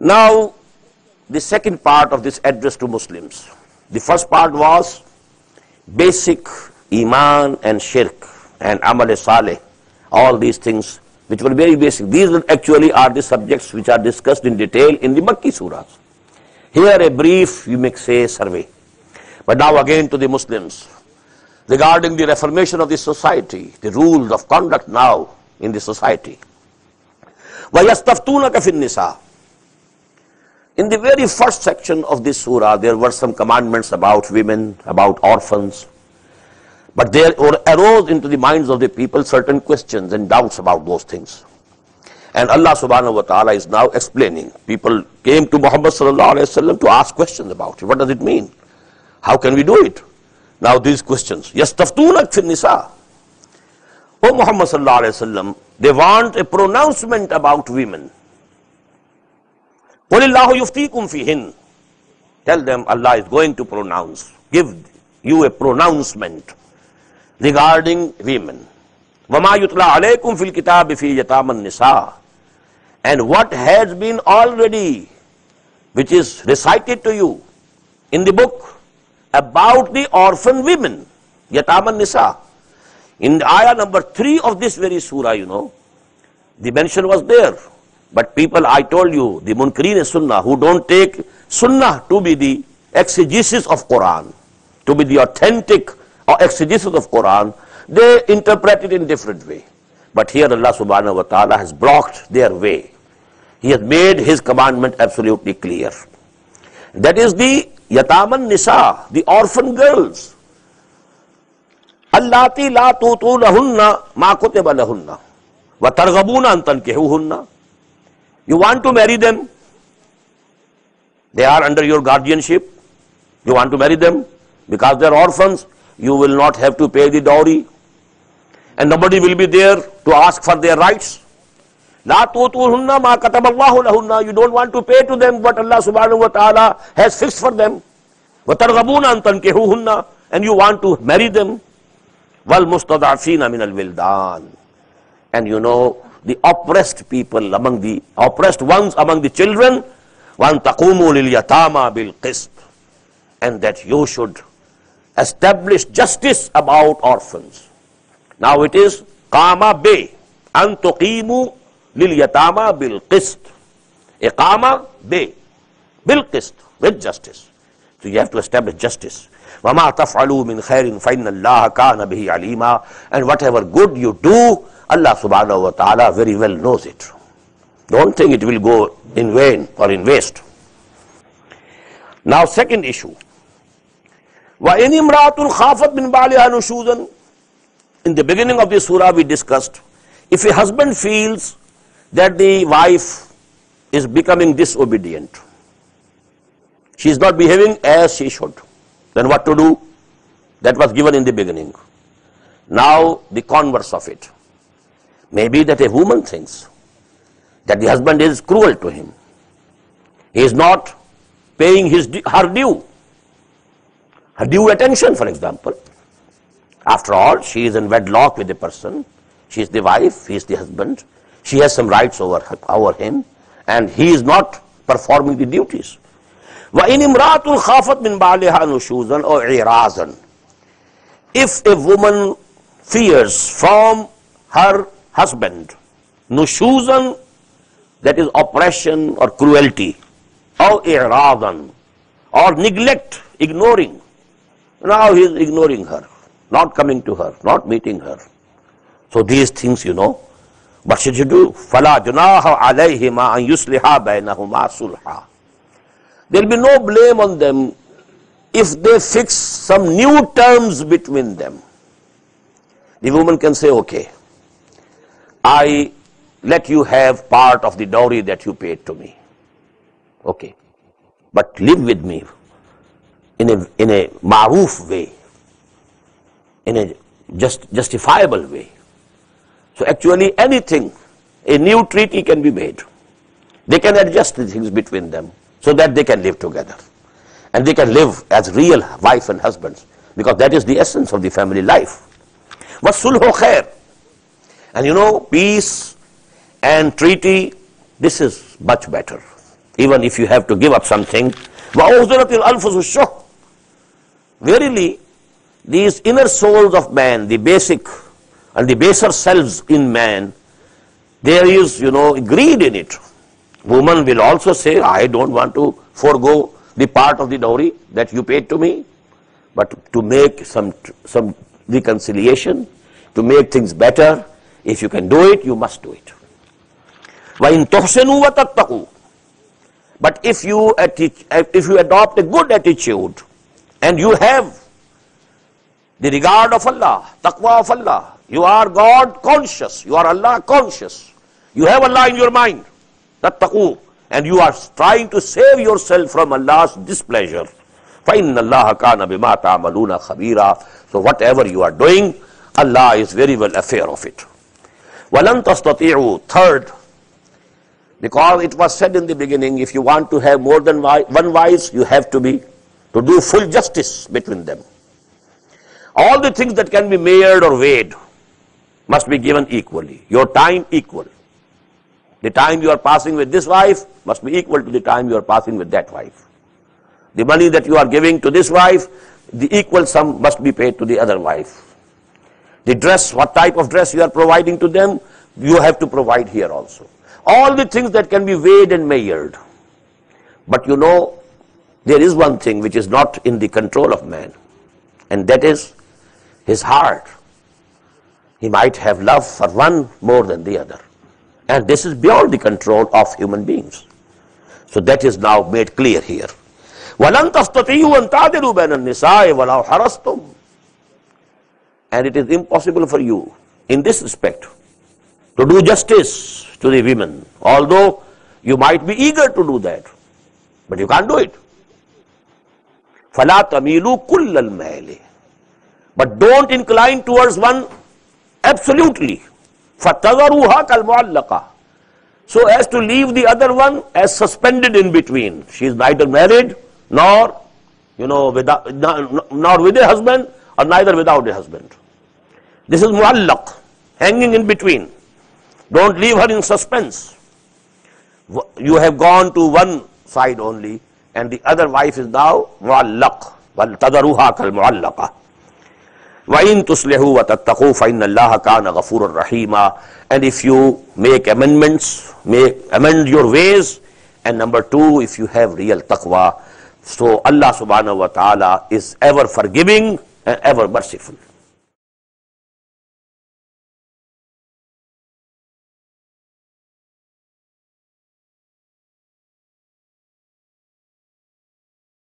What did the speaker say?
Now, the second part of this address to Muslims. The first part was basic iman and shirk and amal saleh, all these things which were very basic. These actually are the subjects which are discussed in detail in the Makki surahs. Here a brief, you may say, survey. But now again to the Muslims. Regarding the reformation of the society, the rules of conduct now in the society. وَيَسْتَفْتُونَكَ فِي النِّسَاءِ in the very first section of this surah, there were some commandments about women, about orphans. But there arose into the minds of the people certain questions and doubts about those things. And Allah subhanahu wa ta'ala is now explaining. People came to Muhammad sallallahu alayhi wa to ask questions about it. What does it mean? How can we do it? Now these questions. Yastaftunak fin nisa. O Muhammad sallallahu alayhi wa they want a pronouncement about women. قل اللہ یفتیکم فیہن ٹیل دیم اللہ is going to pronounce give you a pronouncement regarding women وما یتلا علیکم فی الکتاب فی یتام النساء. And what has been already which is recited to you in the book about the orphan women یتام النساء. ان آیا number three of this very سورہ you know the mention was there But people, I told you, the Munkareen Sunnah, who don't take Sunnah to be the exegesis of Quran, to be the authentic or exegesis of Quran, they interpret it in different way. But here Allah subhanahu wa ta'ala has blocked their way. He has made his commandment absolutely clear. That is the Yataman Nisa, the orphan girls. Allati la tutu lahunna ma kutiba lahunna wa targhabuna an tankihuhunna. You want to marry them? They are under your guardianship. You want to marry them? Because they are orphans, you will not have to pay the dowry. And nobody will be there to ask for their rights. La tutuhunna ma kataballahu lahunna. You don't want to pay to them what Allah subhanahu wa ta'ala has fixed for them. وَتَرْغَبُونَ أَن تَنْكِحُوهُنَّ And you want to marry them. وَالْمُسْتَضَعْفِينَ مِنَ الْوِلْدَانِ And you know, the oppressed people among the oppressed ones among the children, وَأَن تَقُومُوا لِلْيَتَامَى بِالْقِسْطِ And that you should establish justice about orphans. Now it is قَامَ بِي أَن تُقِيمُوا لِلْيَتَامَى بِالْقِسْطِ إِقَامَ بِي بالقسط with justice. So you have to establish justice. وَمَا تَفْعَلُوا مِنْ خَيْرٍ فَإِنَّ اللَّهَ كَانَ بِهِ عَلِيمًا And whatever good you do, Allah subhanahu wa ta'ala very well knows it. Don't think it will go in vain or in waste. Now second issue. وَإِنِ امْرَأَةٌ خَافَتْ مِنْ بَعْلِهَا نُشُوزًا In the beginning of this surah we discussed, if a husband feels that the wife is becoming disobedient, she is not behaving as she should, then what to do? That was given in the beginning. Now the converse of it. Maybe that a woman thinks that the husband is cruel to him. He is not paying his her due. Her due attention, for example. After all, she is in wedlock with the person. She is the wife, he is the husband. She has some rights over, her, over him, and he is not performing the duties. وَإِنِ امْرَأَةٌ خَافَتْ مِنْ بَعْلِهَا نُشُوزًا or إِعْرَازًا If a woman fears from her husband, nushuzan, that is oppression or cruelty, or إِعْرَاضًا or neglect, ignoring. Now he is ignoring her, not coming to her, not meeting her. So these things, you know, what should you do? فَلَا جُنَاهَ عَلَيْهِمَا أَن يُصْلِحَا بَيْنَهُمَا صُلْحًا there will be no blame on them if they fix some new terms between them. The woman can say, okay, I let you have part of the dowry that you paid to me. Okay. But live with me in a, in a maroof way, in a just justifiable way. So actually anything, a new treaty can be made. They can adjust the things between them so that they can live together. And they can live as real wife and husbands because that is the essence of the family life. وَالصُّلْحُ khair. and you know, peace and treaty, this is much better. Even if you have to give up something. Verily, these inner souls of man, the basic and the baser selves in man, there is, you know, greed in it. Woman will also say, I don't want to forego the part of the dowry that you paid to me, but to make some, some reconciliation, to make things better, if you can do it, you must do it. وَإِن تُحْسِنُوا وَتَتَّقُوا But if you, if you adopt a good attitude and you have the regard of Allah, taqwa of Allah, you are God conscious, you are Allah conscious, you have Allah in your mind, tattaqu, and you are trying to save yourself from Allah's displeasure. فَإِنَّ اللَّهَ كَانَ بِمَا تَعْمَلُونَ خَبِيرًا So whatever you are doing, Allah is very well aware of it. وَلَن تَسْتَطِيعُوا Third, because it was said in the beginning, if you want to have more than one wife, you have to be, to do full justice between them. All the things that can be measured or weighed must be given equally. Your time equal. The time you are passing with this wife must be equal to the time you are passing with that wife. The money that you are giving to this wife, the equal sum must be paid to the other wife. The dress, what type of dress you are providing to them, you have to provide here also all the things that can be weighed and measured. But you know, there is one thing which is not in the control of man, and that is his heart. He might have love for one more than the other. And this is beyond the control of human beings. So that is now made clear here. وَلَن تَسْتَطِيعُوا أَن تَعْدِلُوا بَيْنَ النِّسَاءِ وَلَوْ حَرَصْتُمْ And it is impossible for you, in this respect, to do justice to the women, although you might be eager to do that, but you can't do it. فَلَا تَمِيلُوا كُلَّ الْمَيْلِ But don't incline towards one absolutely. فَتَذَرُوهَا كَالْمُعَلَّقَةِ So as to leave the other one as suspended in between. She is neither married nor, you know, without, nor with a husband or neither without a husband. This is muallaq, hanging in between. Don't leave her in suspense. You have gone to one side only, and the other wife is now muallaq. وَالْتَذَرُهَا كَالْمُعَلَّقَةِ وَإِن تُصْلِحُوا وَتَتَّقُوا فَإِنَّ اللَّهَ كَانَ غَفُورًا رَحِيمًا And if you make amendments, make, amend your ways, and number two, if you have real taqwa, so Allah subhanahu wa ta'ala is ever forgiving and ever merciful.